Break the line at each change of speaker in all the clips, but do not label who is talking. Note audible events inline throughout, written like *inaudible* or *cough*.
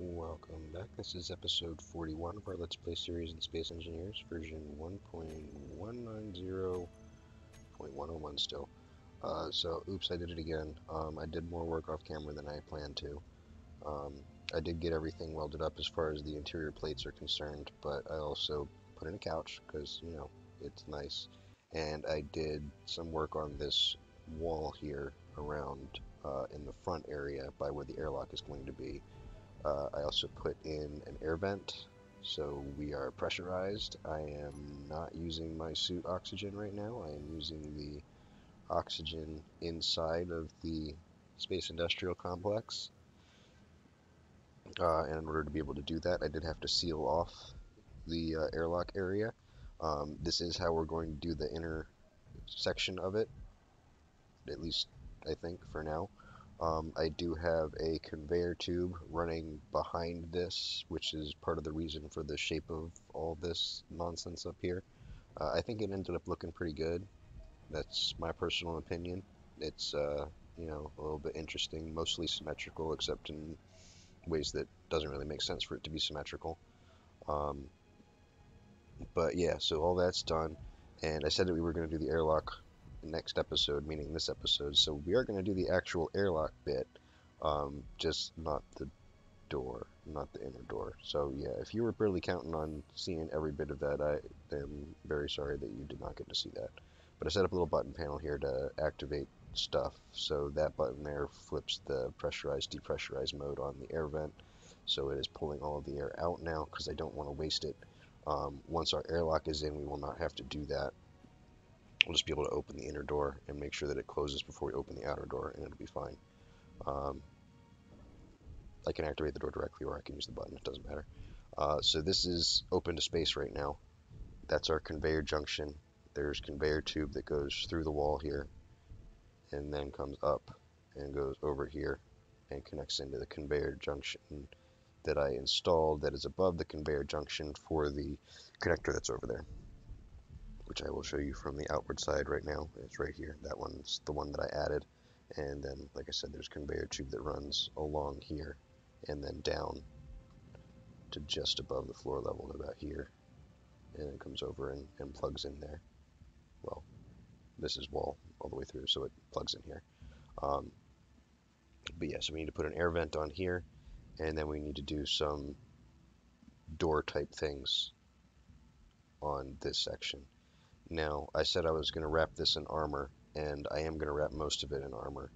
Welcome back. This is episode 41 of our Let's Play series in Space Engineers, version 1.190.101 still. Uh, so, oops, I did it again. Um, I did more work off camera than I planned to. Um, I did get everything welded up as far as the interior plates are concerned, but I also put in a couch because, you know, it's nice. And I did some work on this wall here around uh, in the front area by where the airlock is going to be. Uh, I also put in an air vent, so we are pressurized. I am not using my suit oxygen right now. I am using the oxygen inside of the space industrial complex. Uh, and in order to be able to do that, I did have to seal off the uh, airlock area. Um, this is how we're going to do the inner section of it, at least I think for now. Um, I do have a conveyor tube running behind this, which is part of the reason for the shape of all this nonsense up here. Uh, I think it ended up looking pretty good. That's my personal opinion. It's, uh, you know, a little bit interesting, mostly symmetrical, except in ways that doesn't really make sense for it to be symmetrical. Um, but yeah, so all that's done, and I said that we were going to do the airlock next episode, meaning this episode. So we are going to do the actual airlock bit, um, just not the door, not the inner door. So yeah, if you were really counting on seeing every bit of that, I am very sorry that you did not get to see that. But I set up a little button panel here to activate stuff. So that button there flips the pressurized, depressurized mode on the air vent. So it is pulling all of the air out now because I don't want to waste it. Um, once our airlock is in, we will not have to do that we'll just be able to open the inner door and make sure that it closes before we open the outer door and it'll be fine. Um, I can activate the door directly or I can use the button, it doesn't matter. Uh, so this is open to space right now. That's our conveyor junction. There's conveyor tube that goes through the wall here and then comes up and goes over here and connects into the conveyor junction that I installed that is above the conveyor junction for the connector that's over there which I will show you from the outward side right now. It's right here. That one's the one that I added. And then, like I said, there's conveyor tube that runs along here and then down to just above the floor level about here. And it comes over and, and plugs in there. Well, this is wall all the way through, so it plugs in here. Um, but yeah, so we need to put an air vent on here, and then we need to do some door type things on this section. Now, I said I was going to wrap this in armor, and I am going to wrap most of it in armor.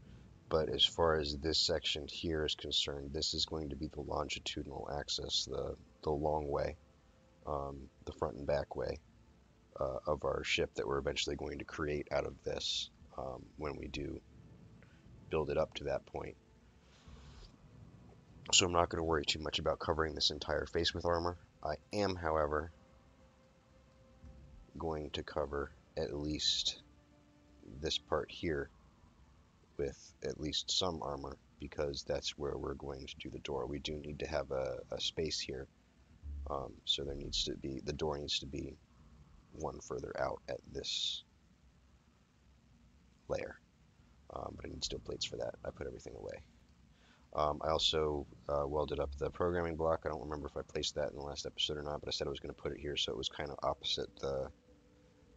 But as far as this section here is concerned, this is going to be the longitudinal axis, the, the long way, um, the front and back way uh, of our ship that we're eventually going to create out of this um, when we do build it up to that point. So I'm not going to worry too much about covering this entire face with armor. I am, however, going to cover at least this part here with at least some armor because that's where we're going to do the door. We do need to have a, a space here. Um, so there needs to be, the door needs to be one further out at this layer. Um, but I need steel plates for that. I put everything away. Um, I also uh, welded up the programming block. I don't remember if I placed that in the last episode or not, but I said I was going to put it here so it was kind of opposite the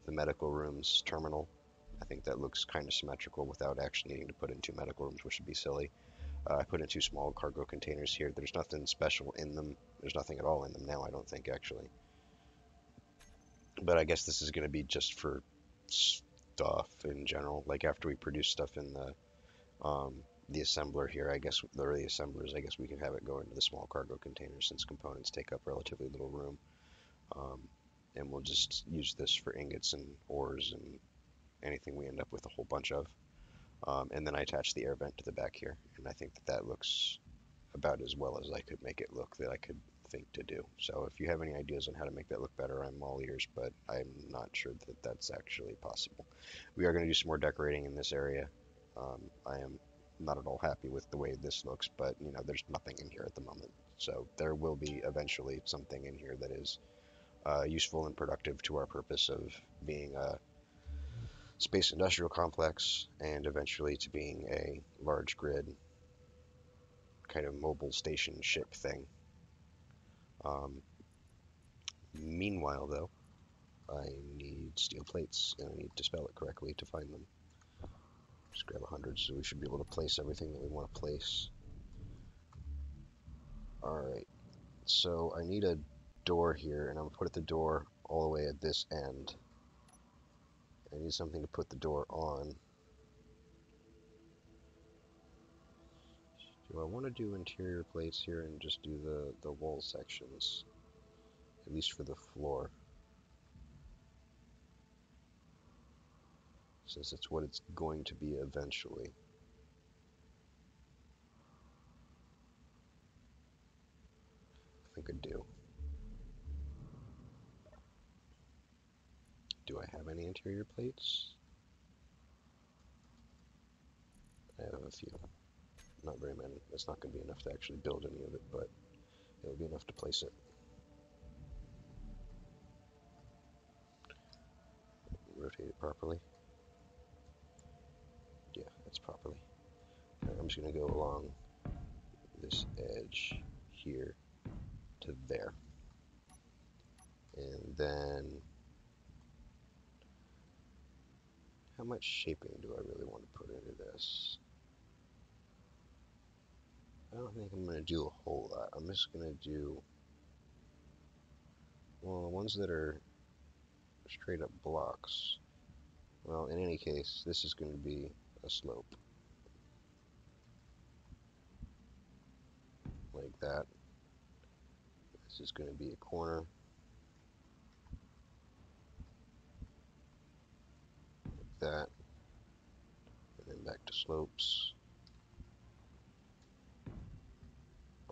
the medical rooms terminal. I think that looks kind of symmetrical without actually needing to put in two medical rooms, which would be silly. Uh, I put in two small cargo containers here. There's nothing special in them. There's nothing at all in them now, I don't think, actually. But I guess this is going to be just for stuff in general. Like after we produce stuff in the um, the assembler here, I guess, the early assemblers, I guess we can have it go into the small cargo containers since components take up relatively little room. Um, and we'll just use this for ingots and ores and anything we end up with a whole bunch of. Um, and then I attach the air vent to the back here, and I think that that looks about as well as I could make it look that I could think to do. So if you have any ideas on how to make that look better, I'm all ears, but I'm not sure that that's actually possible. We are going to do some more decorating in this area. Um, I am not at all happy with the way this looks, but you know, there's nothing in here at the moment. So there will be eventually something in here that is uh, useful and productive to our purpose of being a space industrial complex and eventually to being a large grid kind of mobile station ship thing. Um, meanwhile, though, I need steel plates and I need to spell it correctly to find them. Just grab a hundred so we should be able to place everything that we want to place. Alright, so I need a door here and I'm gonna put the door all the way at this end. I need something to put the door on. Do I want to do interior plates here and just do the, the wall sections? At least for the floor. Since it's what it's going to be eventually. I think I do. Do I have any interior plates? I have a few. Not very many. It's not going to be enough to actually build any of it, but it'll be enough to place it. Rotate it properly. Yeah, that's properly. I'm just going to go along this edge here to there. And then how much shaping do I really want to put into this? I don't think I'm going to do a whole lot. I'm just going to do, well, the ones that are straight up blocks. Well, in any case, this is going to be a slope. Like that. This is going to be a corner. That. And then back to slopes.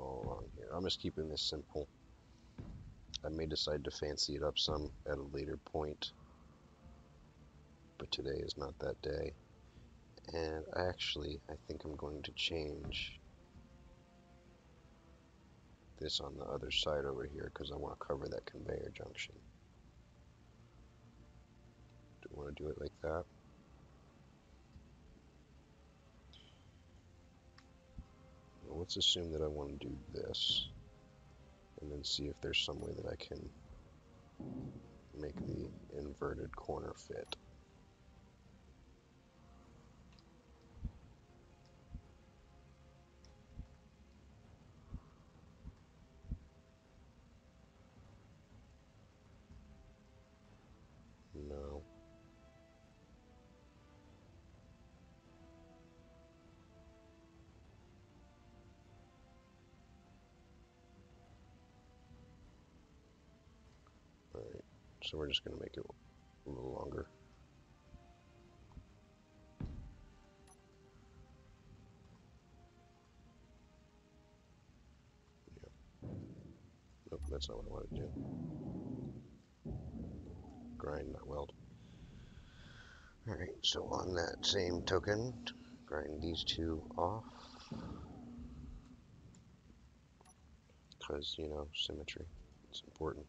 all along here. I'm just keeping this simple. I may decide to fancy it up some at a later point, but today is not that day. And actually, I think I'm going to change this on the other side over here because I want to cover that conveyor junction. Do I want to do it like that? Let's assume that I want to do this and then see if there's some way that I can make the inverted corner fit. So we're just going to make it a little longer. Yeah. Nope, that's not what I wanted to do. Grind, not weld. Alright, so on that same token, grind these two off. Because, you know, symmetry, it's important.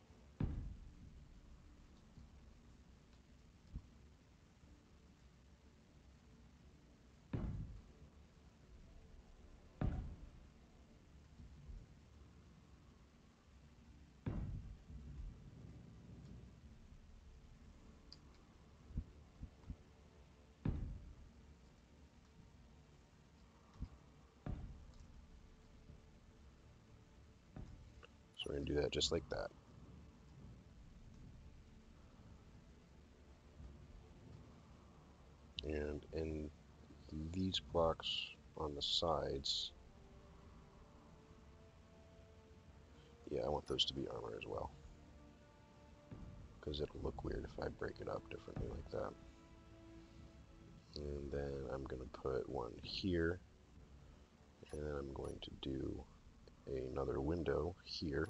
We're going to do that just like that. And in these blocks on the sides, yeah, I want those to be armor as well. Because it'll look weird if I break it up differently like that. And then I'm going to put one here. And then I'm going to do another window here.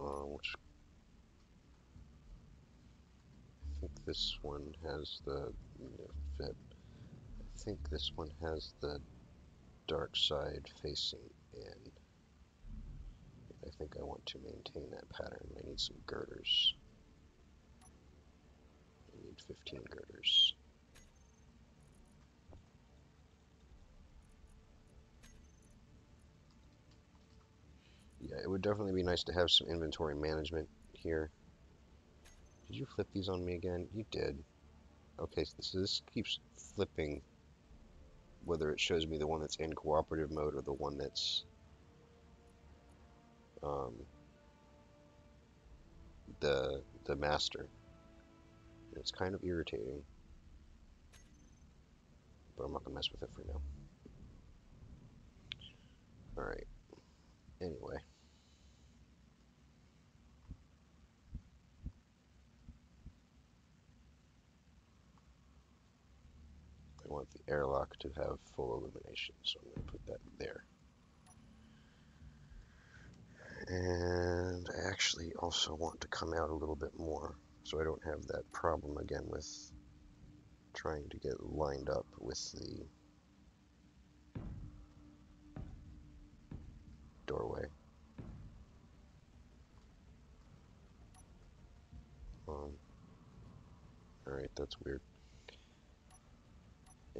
Uh, which I think this one has the fit. I think this one has the dark side facing in. I think I want to maintain that pattern. I need some girders. I need 15 girders. Would definitely be nice to have some inventory management here. Did you flip these on me again? You did. Okay, so this keeps flipping whether it shows me the one that's in cooperative mode or the one that's um, the the master. It's kind of irritating, but I'm not gonna mess with it for now. All right. Anyway. Want the airlock to have full illumination, so I'm going to put that there. And I actually also want to come out a little bit more, so I don't have that problem again with trying to get lined up with the doorway. Um, Alright, that's weird.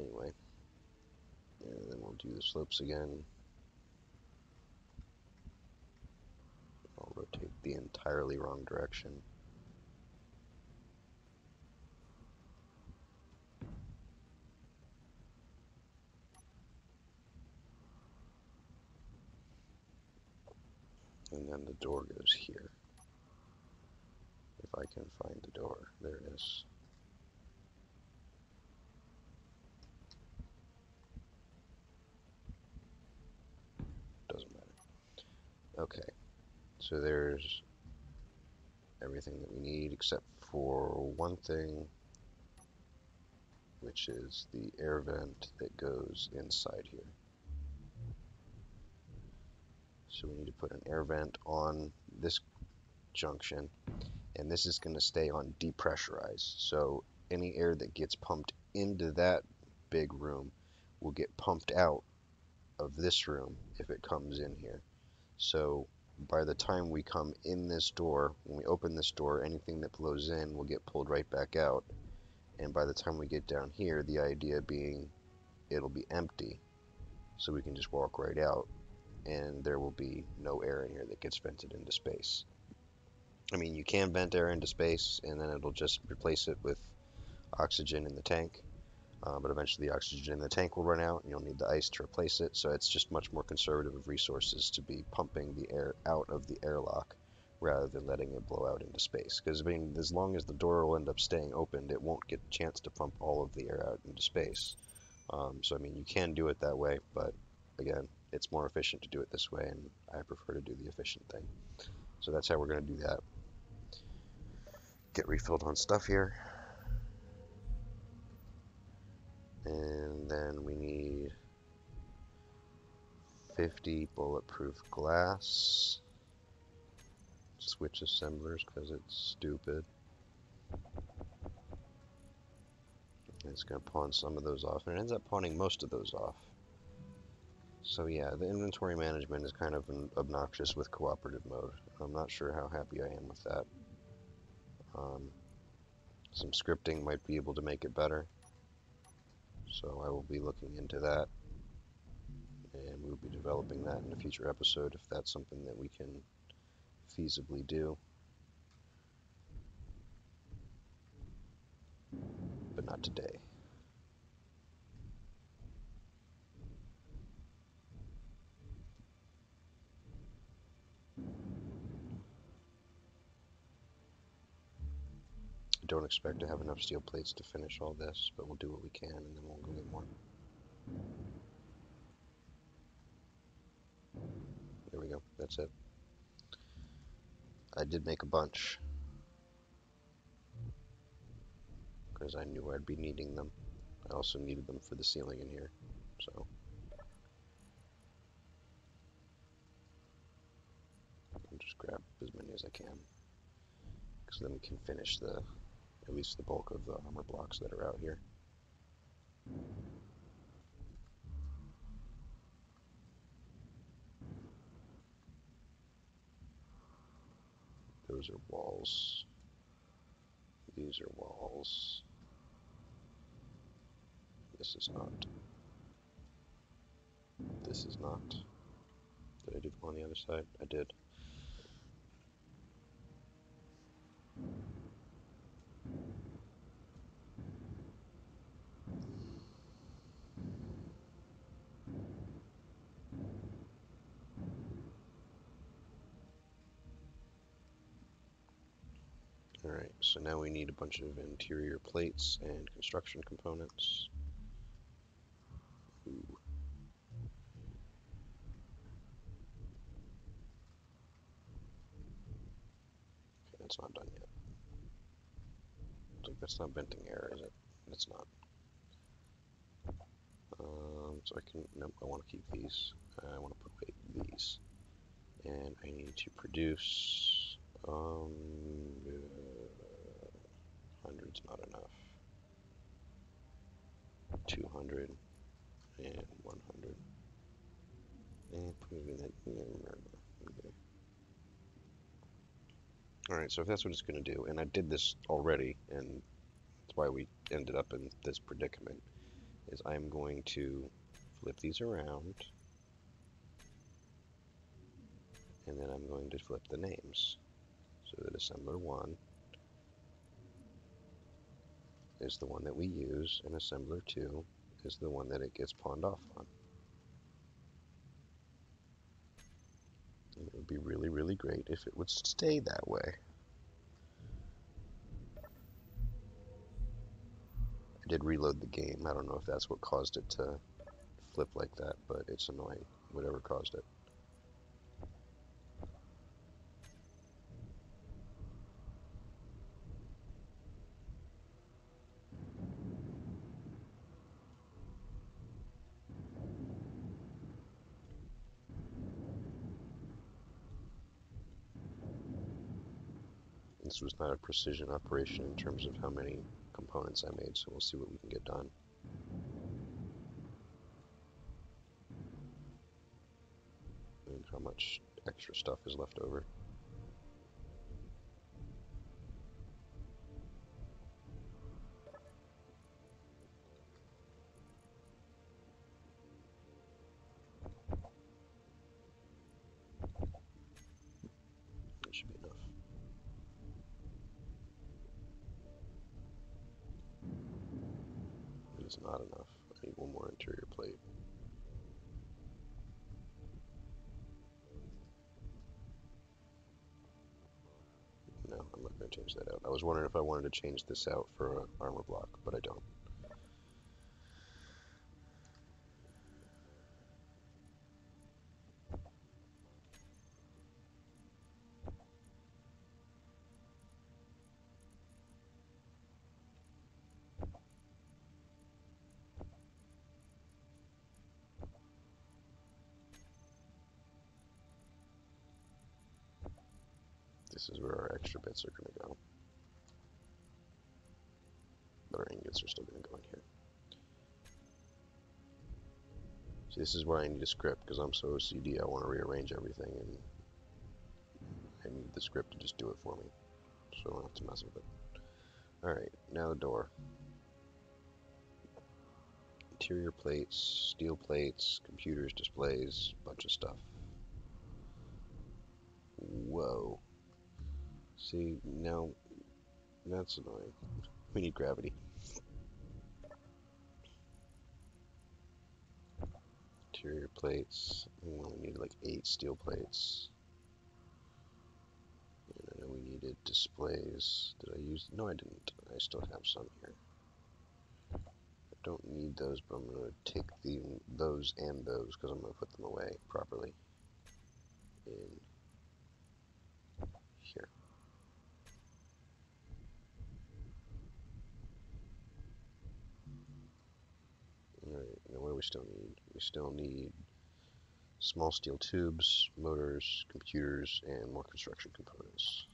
Anyway. And then we'll do the slopes again. I'll rotate the entirely wrong direction. And then the door goes here. If I can find the door. There it is. Okay, so there's everything that we need except for one thing, which is the air vent that goes inside here. So we need to put an air vent on this junction, and this is going to stay on depressurized. So any air that gets pumped into that big room will get pumped out of this room if it comes in here. So by the time we come in this door, when we open this door, anything that blows in will get pulled right back out. And by the time we get down here, the idea being it'll be empty. So we can just walk right out and there will be no air in here that gets vented into space. I mean, you can vent air into space and then it'll just replace it with oxygen in the tank uh, but eventually the oxygen in the tank will run out and you'll need the ice to replace it. So it's just much more conservative of resources to be pumping the air out of the airlock rather than letting it blow out into space. Because I mean, as long as the door will end up staying opened, it won't get a chance to pump all of the air out into space. Um, so I mean, you can do it that way, but again, it's more efficient to do it this way, and I prefer to do the efficient thing. So that's how we're going to do that. Get refilled on stuff here. And then we need 50 bulletproof glass. Switch assemblers because it's stupid. It's going to pawn some of those off, and it ends up pawning most of those off. So yeah, the inventory management is kind of obnoxious with cooperative mode. I'm not sure how happy I am with that. Um, some scripting might be able to make it better. So I will be looking into that and we'll be developing that in a future episode if that's something that we can feasibly do. But not today. Don't expect to have enough steel plates to finish all this, but we'll do what we can and then we'll go get more. There we go, that's it. I did make a bunch. Because I knew I'd be needing them. I also needed them for the ceiling in here, so. I'll just grab as many as I can. Because then we can finish the at least the bulk of the armor blocks that are out here. Those are walls. These are walls. This is not. This is not. Did I do on the other side? I did. Alright, so now we need a bunch of interior plates and construction components. Ooh. Okay, that's not done yet. Looks like that's not venting air, is it? It's not. Um, so I can, nope, I want to keep these. I want to put away these. And I need to produce, um, 200's not enough. 200 and 100. Eh, and put it in that. Alright, so if that's what it's going to do, and I did this already, and that's why we ended up in this predicament, is I'm going to flip these around, and then I'm going to flip the names. So that assembler 1 is the one that we use, and assembler 2 is the one that it gets pawned off on. It would be really, really great if it would stay that way. I did reload the game. I don't know if that's what caused it to flip like that, but it's annoying. Whatever caused it. This was not a precision operation in terms of how many components I made, so we'll see what we can get done. And how much extra stuff is left over. Enough. I need one more interior plate. No, I'm not going to change that out. I was wondering if I wanted to change this out for an armor block, but I don't. This is where our extra bits are going to go. But our ingots are still going to go in here. See, this is why I need a script, because I'm so OCD, I want to rearrange everything, and I need the script to just do it for me, so I don't have to mess with it. Alright, now the door. Interior plates, steel plates, computers, displays, bunch of stuff. Whoa. See, now, that's annoying. We need gravity. Interior plates, we only need like eight steel plates. And I know we needed displays. Did I use, no I didn't. I still have some here. I don't need those, but I'm to take the those and those because I'm to put them away properly here. Alright, now what do we still need? We still need small steel tubes, motors, computers, and more construction components.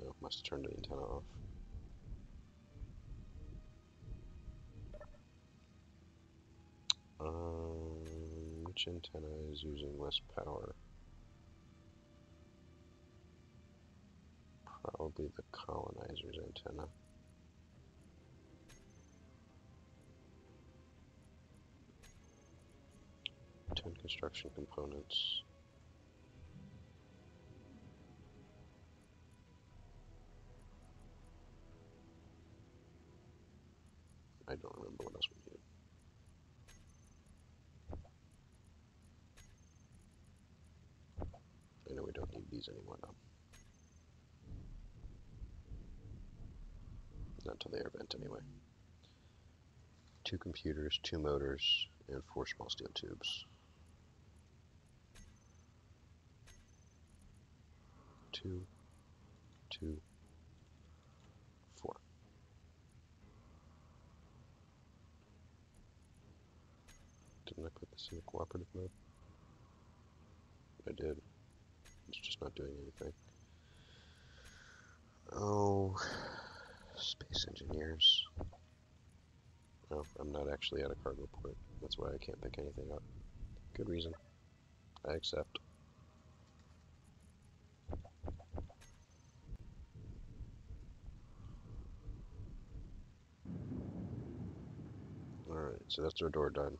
Oh, must have turned the antenna off. Um, which antenna is using less power? Probably the colonizer's antenna. Ten construction components. I don't remember what else we needed. I know we don't need these anymore, no. Not until they are bent anyway. Two computers, two motors, and four small steel tubes. Two, two, four. Didn't I put this in cooperative mode? I did. It's just not doing anything. Oh, space engineers. No, I'm not actually at a cargo port. That's why I can't pick anything up. Good reason. I accept. Alright, so that's our door done.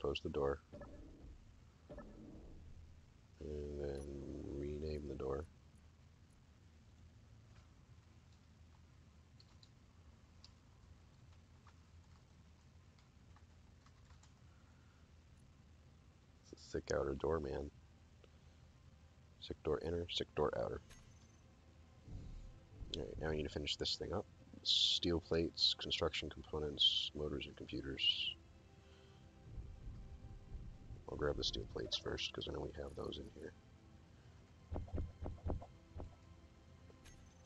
Close the door. And then rename the door. It's a thick outer door, man. SIC door inner, SIC door outer. Alright, now we need to finish this thing up. Steel plates, construction components, motors and computers. I'll grab the steel plates first, because I know we have those in here.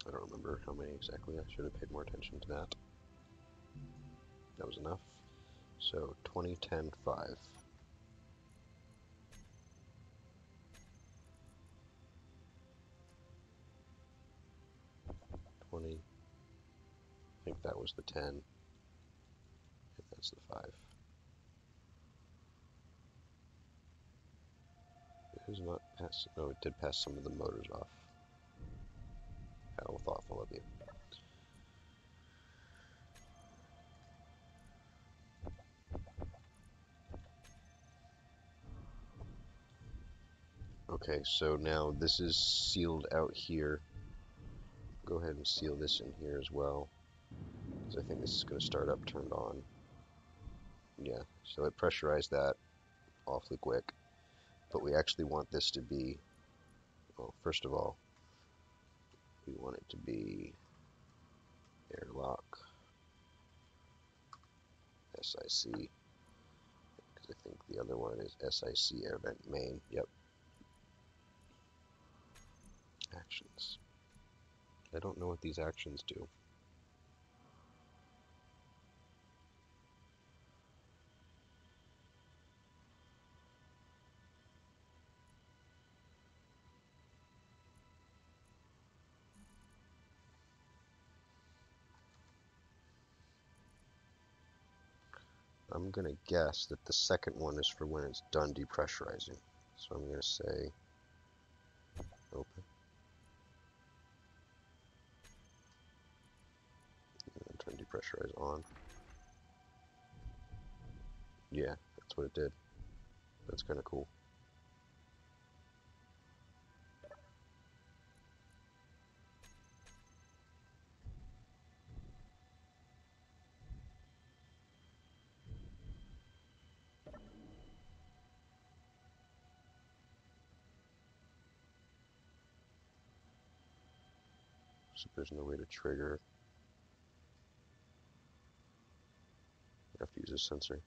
I don't remember how many exactly. I should have paid more attention to that. That was enough. So, 20, 10, 5. Twenty. Think that was the ten. And that's the five. It has not passed. No, oh, it did pass some of the motors off. How thoughtful of you. Okay, so now this is sealed out here. Go ahead and seal this in here as well. Because I think this is going to start up turned on. Yeah, so it pressurized that awfully quick. But we actually want this to be, well, first of all, we want it to be airlock SIC because I think the other one is SIC air vent main. Yep. Actions. I don't know what these actions do. I'm going to guess that the second one is for when it's done depressurizing. So I'm going to say open. Turn depressurize on. Yeah, that's what it did. That's kind of cool. So there's no way to trigger. Have to use a sensor.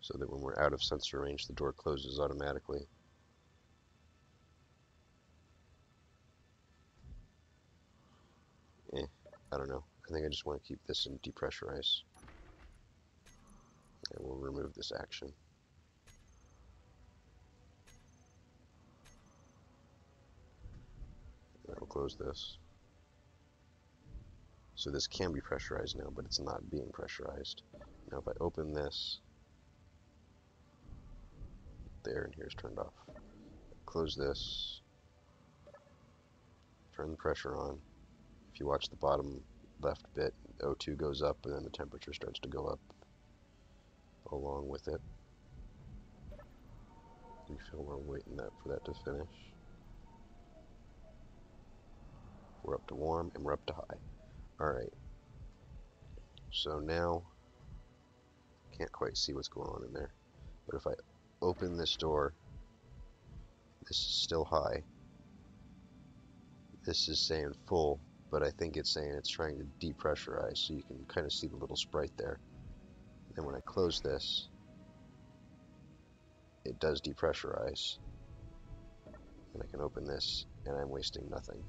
So that when we're out of sensor range, the door closes automatically. Eh, I don't know. I think I just want to keep this in depressurize. And we'll remove this action. And we'll close this. So this can be pressurized now, but it's not being pressurized. Now if I open this, there and here's turned off. Close this, turn the pressure on. If you watch the bottom left bit, O2 goes up and then the temperature starts to go up along with it. You feel we're waiting that for that to finish. We're up to warm and we're up to high. Alright. So now, can't quite see what's going on in there. But if I open this door, this is still high. This is saying full, but I think it's saying it's trying to depressurize, so you can kind of see the little sprite there. And when I close this, it does depressurize. And I can open this, and I'm wasting nothing.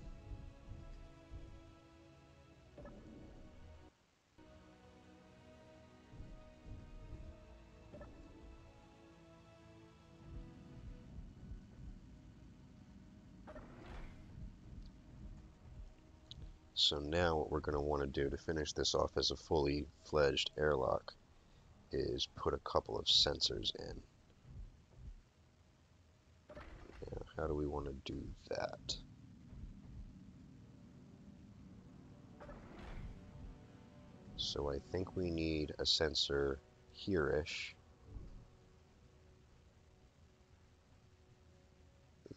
So now what we're going to want to do to finish this off as a fully fledged airlock is put a couple of sensors in. How do we want to do that? So I think we need a sensor here-ish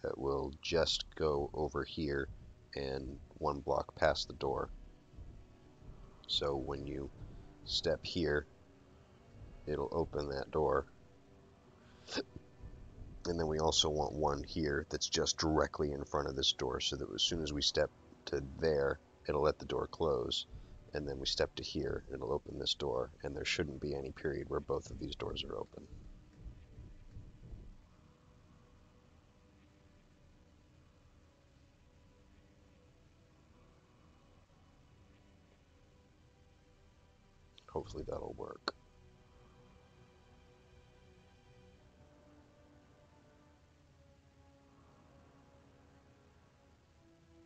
that will just go over here and one block past the door. So when you step here, it'll open that door. And then we also want one here that's just directly in front of this door so that as soon as we step to there, it'll let the door close. And then we step to here, it'll open this door, and there shouldn't be any period where both of these doors are open. Hopefully that'll work.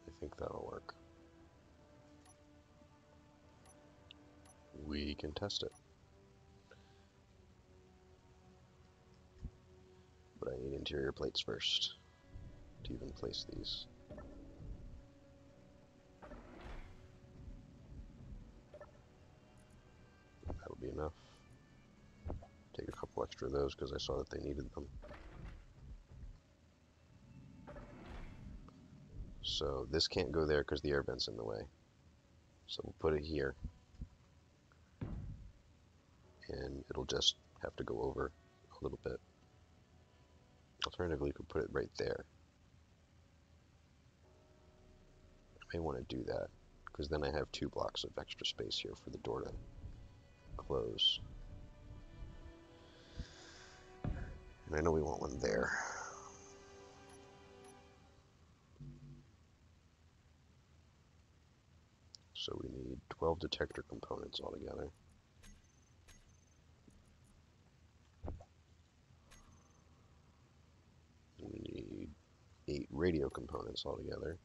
I think that'll work. We can test it. But I need interior plates first to even place these. Be enough. Take a couple extra of those because I saw that they needed them. So this can't go there because the air vent's in the way. So we'll put it here. And it'll just have to go over a little bit. Alternatively, you could put it right there. I may want to do that because then I have two blocks of extra space here for the door to close. And I know we want one there. So we need 12 detector components altogether. We need 8 radio components altogether.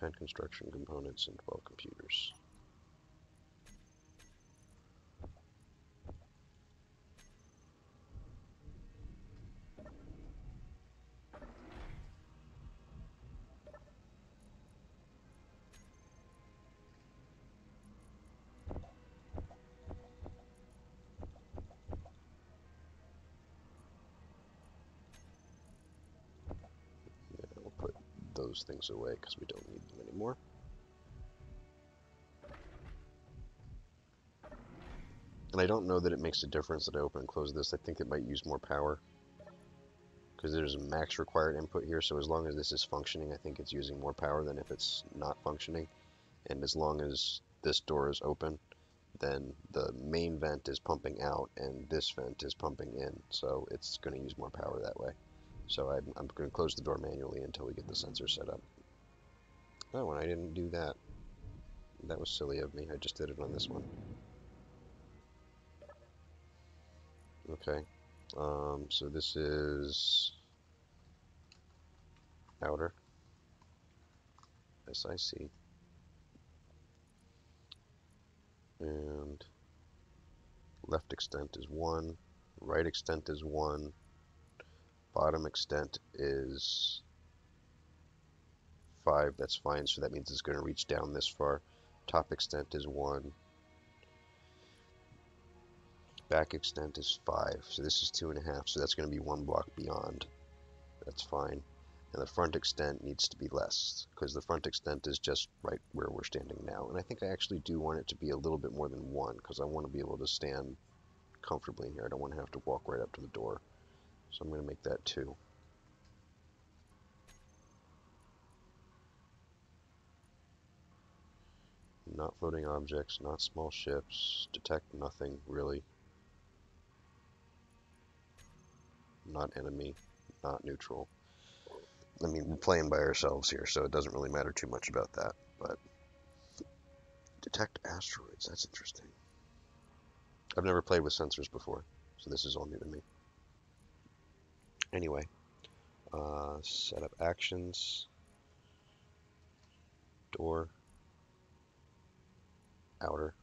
10 construction components and 12 computers. Those things away because we don't need them anymore. And I don't know that it makes a difference that I open and close this. I think it might use more power. Because there's a max required input here, so as long as this is functioning, I think it's using more power than if it's not functioning. And as long as this door is open, then the main vent is pumping out and this vent is pumping in, so it's going to use more power that way. So I'm, I'm going to close the door manually until we get the sensor set up. Oh, and I didn't do that. That was silly of me. I just did it on this one. Okay. Um, so this is outer SIC. And left extent is 1, right extent is 1, bottom extent is 5, that's fine, so that means it's going to reach down this far. Top extent is 1. Back extent is 5, so this is 2.5, so that's going to be one block beyond. That's fine. And the front extent needs to be less, because the front extent is just right where we're standing now. And I think I actually do want it to be a little bit more than 1, because I want to be able to stand comfortably in here. I don't want to have to walk right up to the door. So I'm going to make that 2. Not floating objects, not small ships, detect nothing, really. Not enemy, not neutral. I mean, we're playing by ourselves here, so it doesn't really matter too much about that, but... Detect asteroids, that's interesting. I've never played with sensors before, so this is all new to me. Anyway, uh, set up actions, door, outer.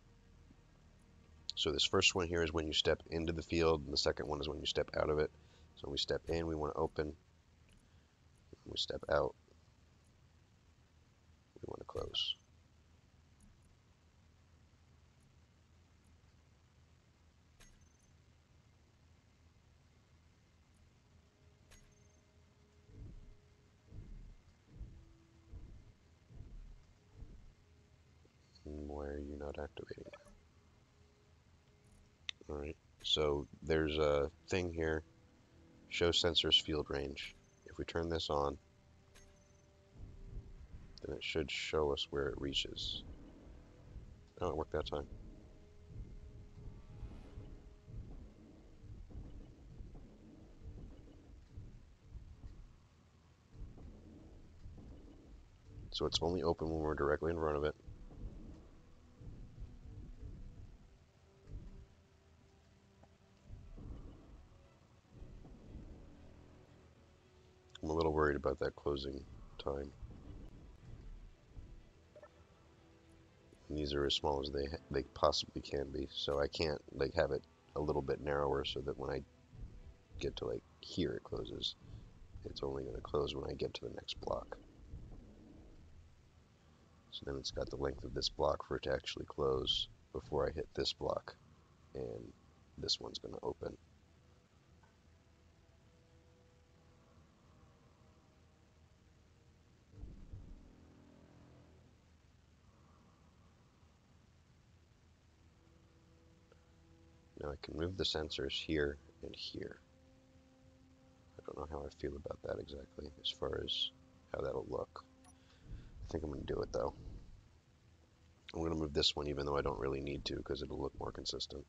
So this first one here is when you step into the field, and the second one is when you step out of it. So when we step in, we want to open. When we step out, we want to close. Why are you not activating? Alright, so there's a thing here, show sensors field range. If we turn this on, then it should show us where it reaches. Oh, it worked that time. So it's only open when we're directly in front of it. Little worried about that closing time. And these are as small as they they possibly can be, so I can't like have it a little bit narrower so that when I get to like here it closes. It's only going to close when I get to the next block. So then it's got the length of this block for it to actually close before I hit this block. And this one's going to open. I can move the sensors here and here. I don't know how I feel about that exactly as far as how that'll look. I think I'm going to do it though. I'm going to move this one even though I don't really need to because it'll look more consistent.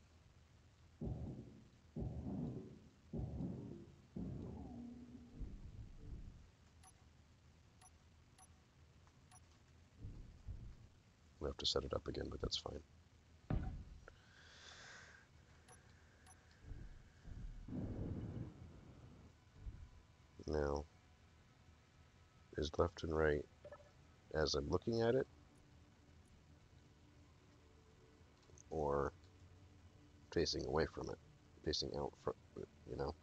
We'll have to set it up again, but that's fine. Now is left and right as I'm looking at it or facing away from it, facing out from it, you know.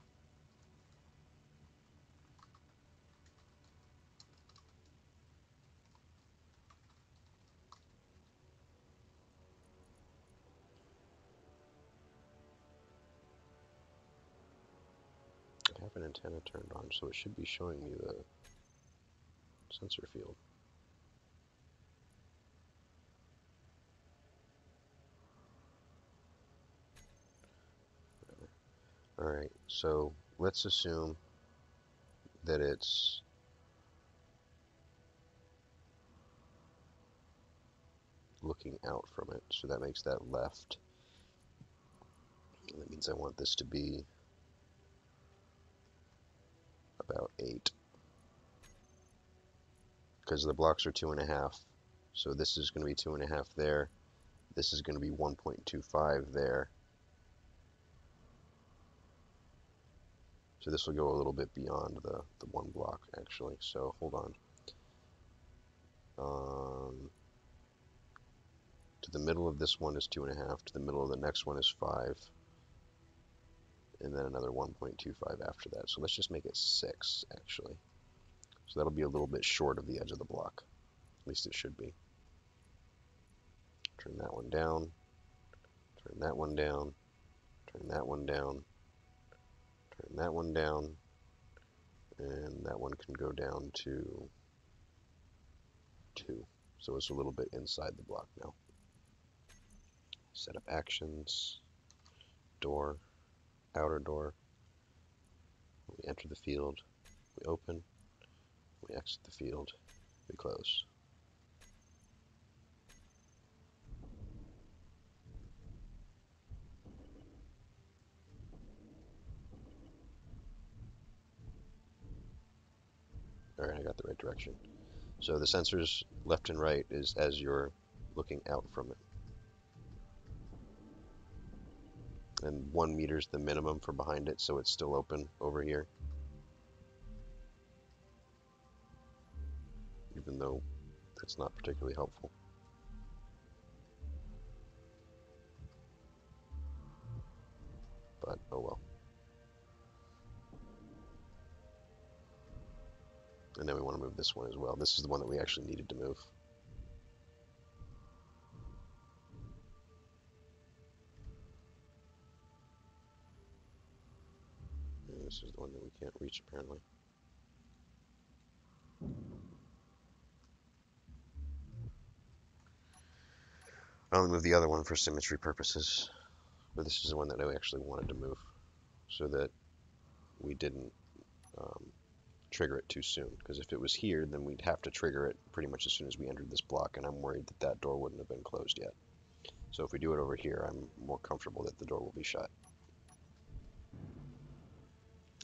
Antenna turned on, so it should be showing me the sensor field. Alright, so let's assume that it's looking out from it, so that makes that left. That means I want this to be about 8. Because the blocks are 2.5. So this is going to be 2.5 there. This is going to be 1.25 there. So this will go a little bit beyond the, the one block, actually. So hold on. Um, to the middle of this one is 2.5. To the middle of the next one is 5 and then another 1.25 after that. So let's just make it 6, actually. So that'll be a little bit short of the edge of the block. At least it should be. Turn that one down. Turn that one down. Turn that one down. Turn that one down. And that one can go down to 2. So it's a little bit inside the block now. Set up actions door, outer door. We enter the field, we open, we exit the field, we close. Alright, I got the right direction. So the sensors left and right is as you're looking out from it. And one meter is the minimum for behind it, so it's still open over here. Even though that's not particularly helpful. But, oh well. And then we want to move this one as well. This is the one that we actually needed to move. This is the one that we can't reach apparently. I only moved the other one for symmetry purposes, but this is the one that I actually wanted to move so that we didn't um, trigger it too soon. Because if it was here, then we'd have to trigger it pretty much as soon as we entered this block, and I'm worried that that door wouldn't have been closed yet. So if we do it over here, I'm more comfortable that the door will be shut.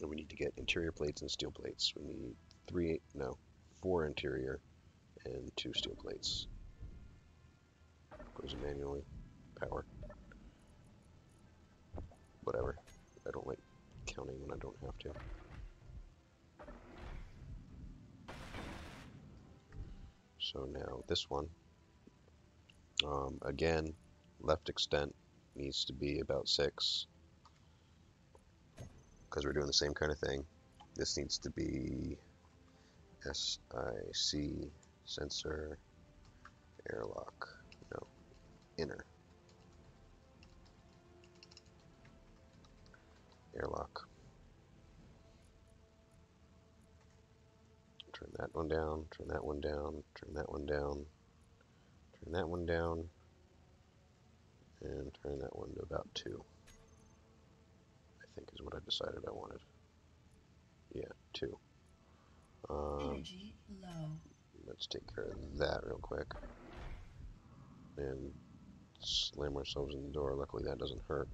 And we need to get interior plates and steel plates. We need three, no, four interior and two steel plates. It manually. Power. Whatever. I don't like counting when I don't have to. So now this one, um, again, left extent needs to be about 6 because we're doing the same kind of thing. This needs to be SIC sensor airlock, no, inner airlock. Turn that one down, turn that one down, turn that one down, turn that one down, and turn that one to about 2. Think is what I decided I wanted. Yeah, 2. Um,
Energy low.
let's take care of that real quick. And slam ourselves in the door. Luckily that doesn't hurt.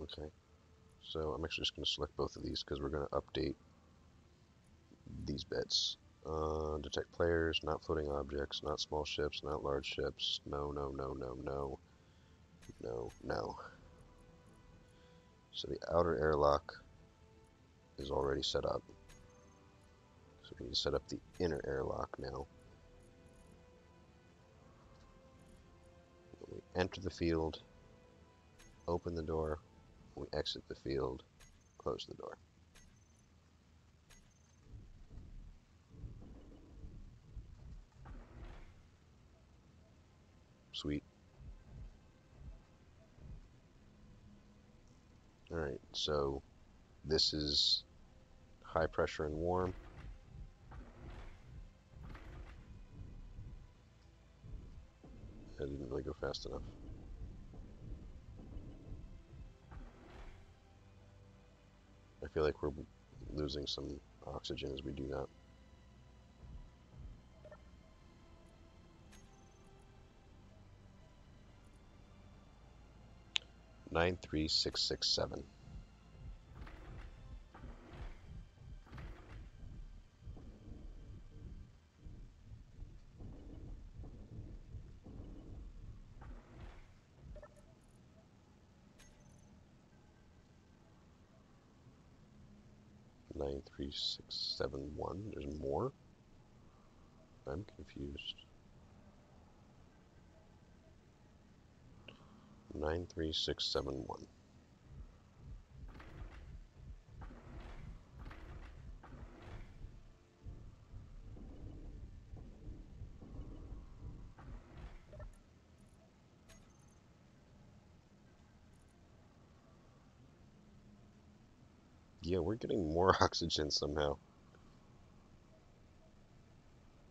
Okay. So I'm actually just going to select both of these because we're going to update these bits. Uh, detect players, not floating objects, not small ships, not large ships. No, no, no, no, no. No, no. So the outer airlock is already set up. So we need to set up the inner airlock now. We enter the field, open the door, we exit the field, close the door. Sweet. Alright, so this is high pressure and warm. I didn't really go fast enough. I feel like we're losing some oxygen as we do that. Nine three six six seven. Nine three six seven one. There's more. I'm confused. Nine three six seven one. Yeah, we're getting more *laughs* oxygen somehow.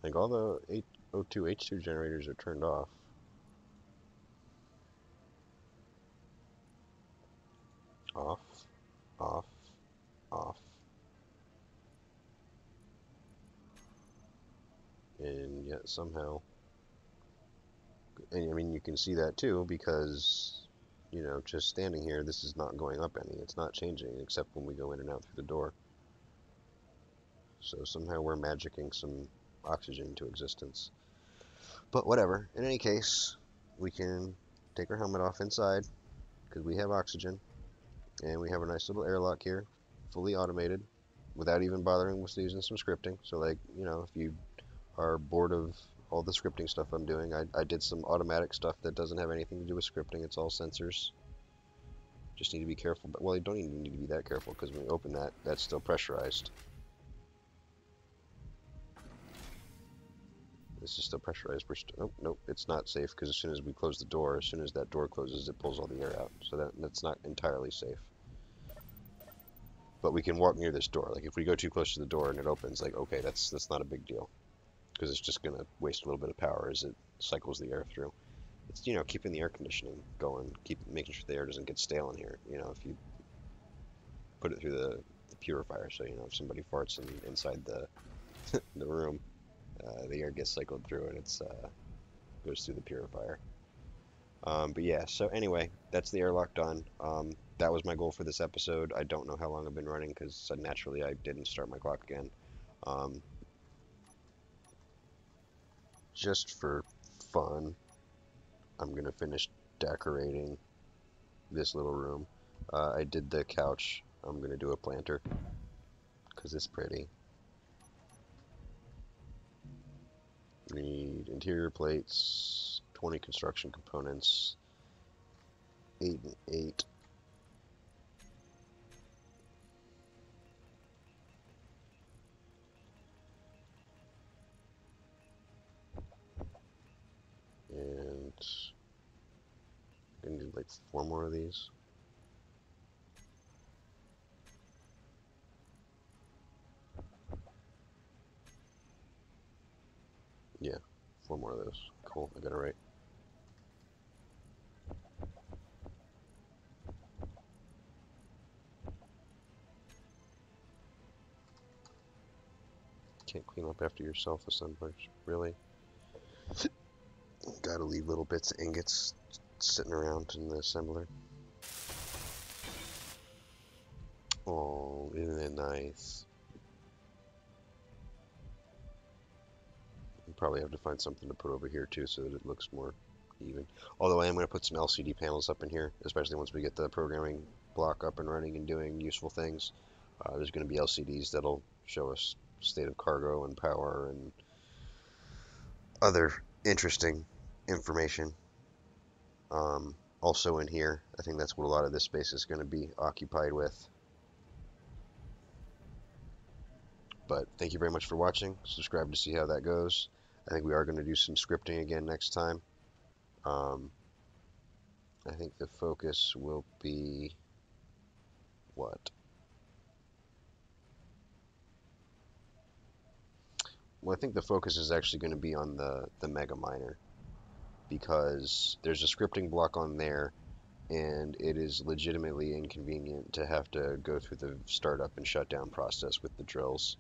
Like all the O2 H2 generators are turned off. Off, off, off. And yet somehow, and I mean you can see that too because, you know, just standing here, this is not going up any. It's not changing except when we go in and out through the door. So somehow we're magicking some oxygen into existence. But whatever. In any case, we can take our helmet off inside because we have oxygen. And we have a nice little airlock here, fully automated, without even bothering with using some scripting. So like, you know, if you are bored of all the scripting stuff I'm doing, I, I did some automatic stuff that doesn't have anything to do with scripting. It's all sensors. Just need to be careful. But, well, you don't even need to be that careful because when you open that, that's still pressurized. This is still pressurized. We're nope, it's not safe because as soon as we close the door, as soon as that door closes, it pulls all the air out. So that that's not entirely safe. But we can walk near this door. Like if we go too close to the door and it opens, like okay, that's that's not a big deal because it's just gonna waste a little bit of power as it cycles the air through. It's you know keeping the air conditioning going, keep making sure the air doesn't get stale in here. You know if you put it through the, the purifier, so you know if somebody farts in, inside the *laughs* the room, uh, the air gets cycled through and it's uh, goes through the purifier. Um, but yeah, so anyway, that's the airlock done. Um, that was my goal for this episode. I don't know how long I've been running because naturally I didn't start my clock again. Um, just for fun, I'm gonna finish decorating this little room. Uh, I did the couch. I'm gonna do a planter because it's pretty. Need interior plates, 20 construction components, 8 and 8. And I need like four more of these. Yeah, four more of those. Cool, I got it right. Can't clean up after yourself, assemblers. Really? *laughs* Gotta leave little bits of ingots sitting around in the assembler. Oh, isn't it nice? Probably have to find something to put over here too so that it looks more even. Although I am going to put some LCD panels up in here, especially once we get the programming block up and running and doing useful things. Uh, there's going to be LCDs that'll show us state of cargo and power and other interesting information. Um, also in here, I think that's what a lot of this space is going to be occupied with. But thank you very much for watching. Subscribe to see how that goes. I think we are going to do some scripting again next time. Um, I think the focus will be what? Well, I think the focus is actually going to be on the, the Mega Miner because there's a scripting block on there and it is legitimately inconvenient to have to go through the startup and shutdown process with the drills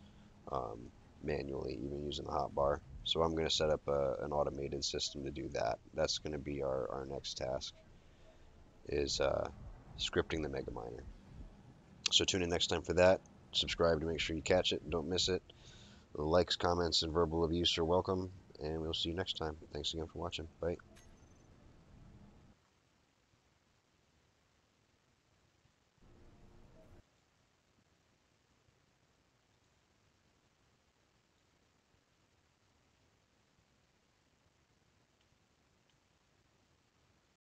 um, manually, even using the hotbar. So I'm going to set up a, an automated system to do that. That's going to be our, our next task is uh, scripting the Mega Miner. So tune in next time for that. Subscribe to make sure you catch it and don't miss it. Likes, comments, and verbal abuse are welcome, and we'll see you next time. Thanks again for watching. Bye.